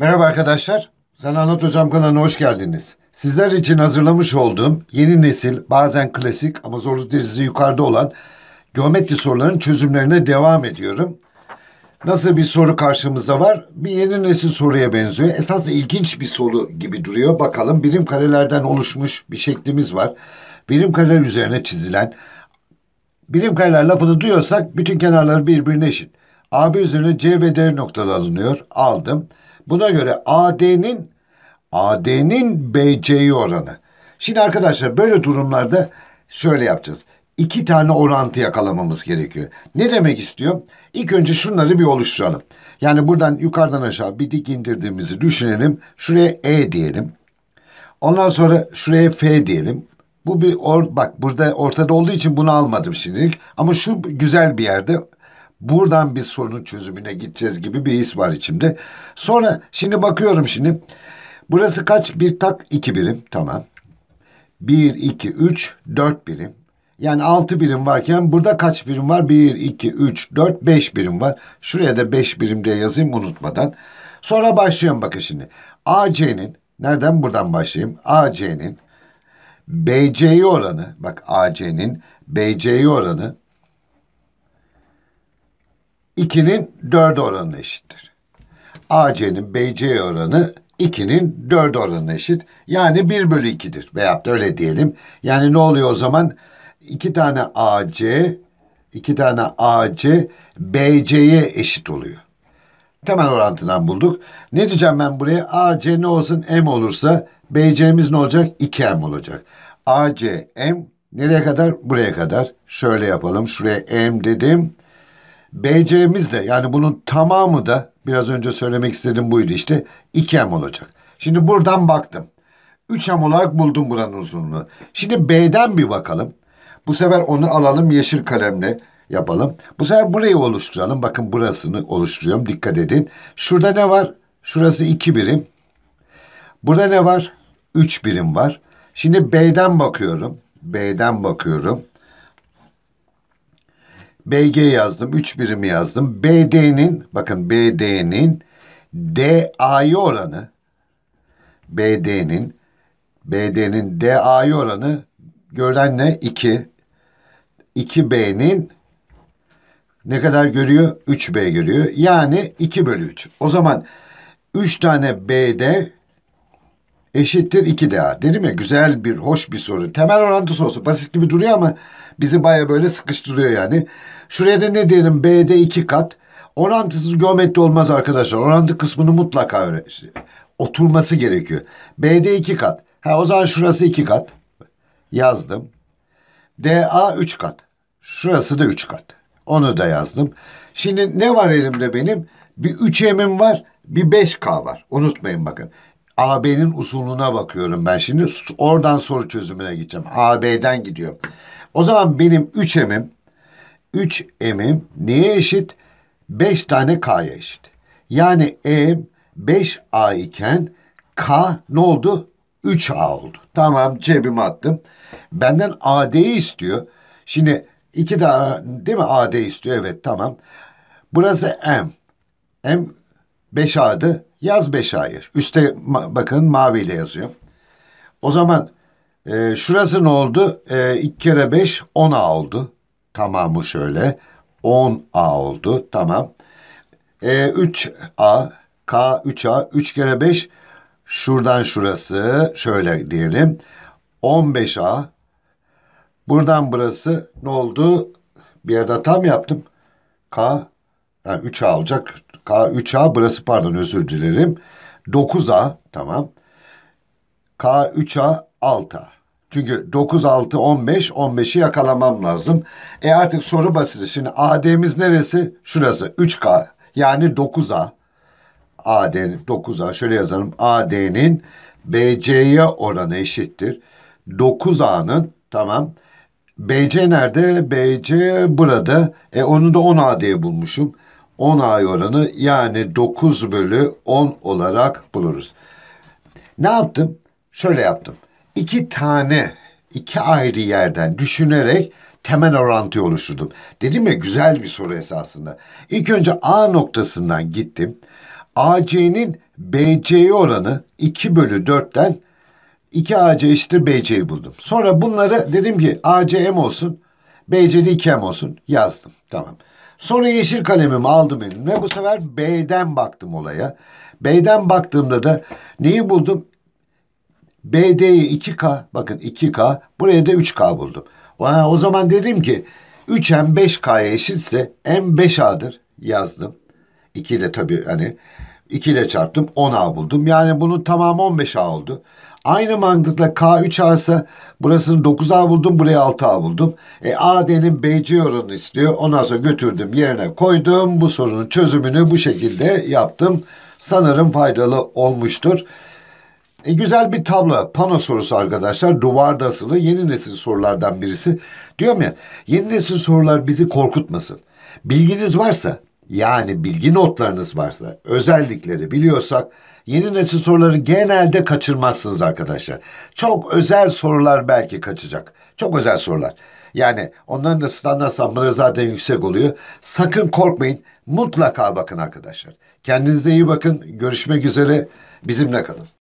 Merhaba arkadaşlar. Sana Anlat Hocam kanalına hoş geldiniz. Sizler için hazırlamış olduğum yeni nesil, bazen klasik ama zorluk derecesi yukarıda olan geometri sorularının çözümlerine devam ediyorum. Nasıl bir soru karşımızda var? Bir yeni nesil soruya benziyor. Esas ilginç bir soru gibi duruyor. Bakalım birim karelerden oluşmuş bir şeklimiz var. Birim kareler üzerine çizilen birim kareler lafını duyuyorsak bütün kenarları birbirine eşit. AB üzerine C ve D noktaları alınıyor. Aldım. Buna göre AD'nin AD'nin BC'yi oranı. Şimdi arkadaşlar böyle durumlarda şöyle yapacağız. İki tane orantı yakalamamız gerekiyor. Ne demek istiyor? İlk önce şunları bir oluşturalım. Yani buradan yukarıdan aşağı bir dik indirdiğimizi düşünelim. Şuraya E diyelim. Ondan sonra şuraya F diyelim. Bu bir or bak burada ortada olduğu için bunu almadım şimdilik. Ama şu güzel bir yerde buradan bir sorunun çözümüne gideceğiz gibi bir his var içimde. Sonra şimdi bakıyorum şimdi. Burası kaç? Bir tak iki birim. Tamam. Bir, iki, üç, dört birim. Yani altı birim varken burada kaç birim var? Bir, iki, üç, dört, beş birim var. Şuraya da beş birim diye yazayım unutmadan. Sonra başlıyorum bakın şimdi. AC'nin, nereden buradan başlayayım? AC'nin BC'yi oranı, bak AC'nin BC'yi oranı 2'nin 4 oranına eşittir. AC'nin BC oranı 2'nin 4 oranına eşit. Yani 1 bölü 2'dir. Veyahut da öyle diyelim. Yani ne oluyor o zaman? 2 tane AC, 2 tane AC BC'ye eşit oluyor. Temel orantından bulduk. Ne diyeceğim ben buraya? AC ne olsun M olursa BC'miz ne olacak? 2M olacak. AC M nereye kadar? Buraya kadar. Şöyle yapalım. Şuraya M dedim. BC'miz de yani bunun tamamı da biraz önce söylemek istediğim buydu işte 2M olacak. Şimdi buradan baktım. 3M olarak buldum buranın uzunluğu. Şimdi B'den bir bakalım. Bu sefer onu alalım yeşil kalemle yapalım. Bu sefer burayı oluşturalım. Bakın burasını oluşturuyorum. Dikkat edin. Şurada ne var? Şurası 2 birim. Burada ne var? 3 birim var. Şimdi B'den bakıyorum. B'den bakıyorum. BG yazdım. 3 birimi yazdım. BD'nin bakın BD'nin DA'yı oranı BD'nin BD'nin DA'yı oranı gören ne? 2. 2B'nin ne kadar görüyor? 3B görüyor. Yani 2 bölü 3. O zaman 3 tane BD eşittir 2DA. Dedim ya güzel bir, hoş bir soru. Temel orantı sorusu. Basit gibi duruyor ama bizi baya böyle sıkıştırıyor yani. Şuraya da ne diyelim? B'de 2 kat. Orantısız geometri olmaz arkadaşlar. Orantı kısmını mutlaka öyle oturması gerekiyor. B'de 2 kat. Ha o zaman şurası 2 kat. Yazdım. DA 3 kat. Şurası da 3 kat. Onu da yazdım. Şimdi ne var elimde benim? Bir 3M'im var, bir 5K var. Unutmayın bakın. AB'nin usulüne bakıyorum ben şimdi. Oradan soru çözümüne gideceğim. AB'den gidiyorum. O zaman benim 3M'im 3M'im neye eşit? 5 tane K'ya eşit. Yani M 5A iken K ne oldu? 3A oldu. Tamam cebime attım. Benden AD'yi istiyor. Şimdi iki daha değil mi AD istiyor? Evet tamam. Burası M. M 5A'dı. Yaz 5A'yı. Üste bakın maviyle yazıyor. O zaman e, şurası ne oldu? E, 2 kere 5 10A oldu. Tamamı şöyle. 10A oldu. Tamam. E, 3A K 3A 3 kere 5 şuradan şurası şöyle diyelim. 15A buradan burası ne oldu? Bir yerde tam yaptım. K yani 3A olacak. K 3A burası pardon özür dilerim. 9A tamam. K 3A 6A. Çünkü 9, 6, 15, 15'i yakalamam lazım. E artık soru basit. Şimdi AD'miz neresi? Şurası 3K yani 9A. AD 9A şöyle yazalım. AD'nin BC'ye oranı eşittir. 9A'nın tamam. BC nerede? BC burada. E onu da 10A diye bulmuşum. 10A oranı yani 9 bölü 10 olarak buluruz. Ne yaptım? Şöyle yaptım. İki tane, iki ayrı yerden düşünerek temel orantıyı oluşturdum. Dedim ya güzel bir soru esasında. İlk önce A noktasından gittim. AC'nin BC'ye oranı 2 bölü 4'ten 2AC eşittir BC'yi buldum. Sonra bunları dedim ki AC M olsun, BC'de 2M olsun yazdım. Tamam. Sonra yeşil kalemimi aldım elime. Bu sefer B'den baktım olaya. B'den baktığımda da neyi buldum? BD'ye 2K, bakın 2K, buraya da 3K buldum. O zaman dedim ki 3M 5K'ya eşitse M 5A'dır yazdım. 2 ile tabii hani 2 ile çarptım 10A buldum. Yani bunun tamamı 15A oldu. Aynı mantıkla K 3A ise burasını 9A buldum buraya 6A buldum. E AD'nin BC oranını istiyor. Ondan sonra götürdüm yerine koydum. Bu sorunun çözümünü bu şekilde yaptım. Sanırım faydalı olmuştur. E, güzel bir tablo, pano sorusu arkadaşlar. Duvarda asılı yeni nesil sorulardan birisi. Diyorum ya, yeni nesil sorular bizi korkutmasın. Bilginiz varsa, yani bilgi notlarınız varsa, özellikleri biliyorsak, yeni nesil soruları genelde kaçırmazsınız arkadaşlar. Çok özel sorular belki kaçacak. Çok özel sorular. Yani onların da standart sapmaları zaten yüksek oluyor. Sakın korkmayın. Mutlaka bakın arkadaşlar. Kendinize iyi bakın. Görüşmek üzere. Bizimle kalın.